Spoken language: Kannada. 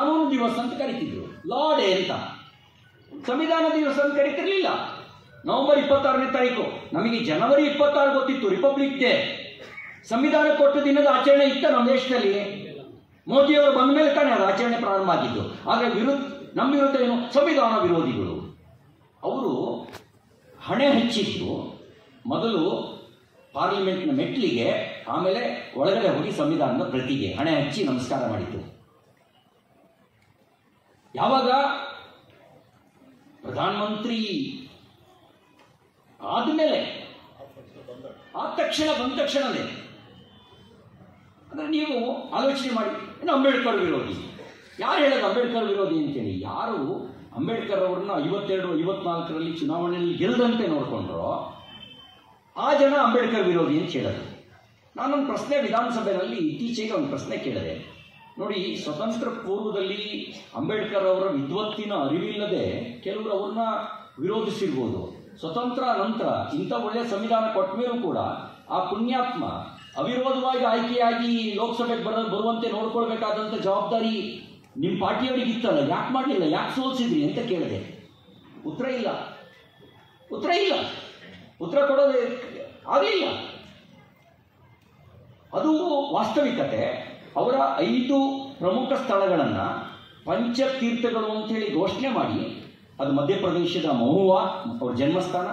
ಕಾನೂನು ದಿವಸ ಅಂತ ಕರಿತಿದ್ರು. ಲಾ ಡೇ ಅಂತ. ಸಂವಿಧಾನ ದಿವಸ ಅಂತ ಕರಿತಿರ್ಲಿಲ್ಲ. ನವೆಂಬರ್ ಇಪ್ಪತ್ತಾರನೇ ತಾರೀಕು. ನಮಗೆ ಜನವರಿ ಇಪ್ಪತ್ತಾರು ಗೊತ್ತಿತ್ತು ರಿಪಬ್ಲಿಕ್ ಡೇ ಸಂವಿಧಾನ ಕೊಟ್ಟ ದಿನದ ಆಚರಣೆ ಇತ್ತ ನಮ್ಮ ದೇಶದಲ್ಲಿ. ಮೋದಿಯವರು ಬಂದ ಮೇಲೆ ತಾನೇ ಅದು ಆಚರಣೆ ಪ್ರಾರಂಭ ಆಗಿದ್ದು. ಆದರೆ ವಿರುದ್ಧ, ನಮ್ಮ ವಿರುದ್ಧ ಏನು? ಸಂವಿಧಾನ ವಿರೋಧಿಗಳು. ಅವರು ಹಣೆ ಹಚ್ಚಿದ್ದು ಮೊದಲು ಪಾರ್ಲಿಮೆಂಟ್ನ ಮೆಟ್ಲಿಗೆ ಆಮೇಲೆ ಒಳಗಡೆ ಹೋಗಿ ಸಂವಿಧಾನದ ಪ್ರತಿಗೆ ಹಣೆ ಹಚ್ಚಿ ನಮಸ್ಕಾರ ಮಾಡಿತು ಯಾವಾಗ? ಪ್ರಧಾನಮಂತ್ರಿ ಆದಮೇಲೆ. ಆದ ತಕ್ಷಣ ಬಂದ ತಕ್ಷಣವೇ ಅಂದರೆ ನೀವು ಆಲೋಚನೆ ಮಾಡಿ, ಇನ್ನು ಅಂಬೇಡ್ಕರ್ ವಿರೋಧಿ. ಯಾರು ಹೇಳೋದು ಅಂಬೇಡ್ಕರ್ ವಿರೋಧಿ ಅಂತೇಳಿ? ಯಾರು ಅಂಬೇಡ್ಕರ್ ಅವರನ್ನ ಐವತ್ತೆರಡು, ಐವತ್ನಾಲ್ಕರಲ್ಲಿ ಚುನಾವಣೆಯಲ್ಲಿ ಗೆಲ್ಲದಂತೆ ನೋಡಿಕೊಂಡ್ರೋ, ಆ ಜನ ಅಂಬೇಡ್ಕರ್ ವಿರೋಧಿ ಅಂತ ಹೇಳೋದು. ನಾನೊಂದು ಪ್ರಶ್ನೆ ವಿಧಾನಸಭೆಯಲ್ಲಿ ಇತ್ತೀಚೆಗೆ ಒಂದು ಪ್ರಶ್ನೆ ಕೇಳಿದೆ. ನೋಡಿ ಸ್ವತಂತ್ರ ಪೂರ್ವದಲ್ಲಿ ಅಂಬೇಡ್ಕರ್ ಅವರ ವಿದ್ವತ್ತಿನ ಅರಿವಿಲ್ಲದೆ ಕೆಲವರು ಅವ್ರನ್ನ ವಿರೋಧಿಸಿರ್ಬೋದು. ಸ್ವತಂತ್ರ ನಂತರ ಇಂಥ ಒಳ್ಳೆಯ ಸಂವಿಧಾನ ಕೊಟ್ಟ ಮೇಲೂ ಕೂಡ ಆ ಪುಣ್ಯಾತ್ಮ ಅವಿರೋಧವಾಗಿ ಆಯ್ಕೆಯಾಗಿ ಲೋಕಸಭೆಗೆ ಬರ, ಬರುವಂತೆ ನೋಡ್ಕೊಳ್ಬೇಕಾದಂಥ ಜವಾಬ್ದಾರಿ ನಿಮ್ಮ ಪಾರ್ಟಿಯವರಿಗೆ ಇತ್ತಲ್ಲ ಯಾಕೆ ಮಾಡಲಿಲ್ಲ? ಯಾಕೆ ಸೋಲ್ಸಿದ್ರಿ ಅಂತ ಕೇಳಿದೆ. ಉತ್ತರ ಇಲ್ಲ. ಉತ್ತರ ಇಲ್ಲ. ಉತ್ತರ ಕೊಡೋದೇ ಆಗಲಿಲ್ಲ. ಅದು ವಾಸ್ತವಿಕತೆ. ಅವರ ಐದು ಪ್ರಮುಖ ಸ್ಥಳಗಳನ್ನು ಪಂಚತೀರ್ಥಗಳು ಅಂತೇಳಿ ಘೋಷಣೆ ಮಾಡಿ ಅದು ಮಧ್ಯಪ್ರದೇಶದ ಮಹುವಾ ಅವ್ರ ಜನ್ಮಸ್ಥಾನ.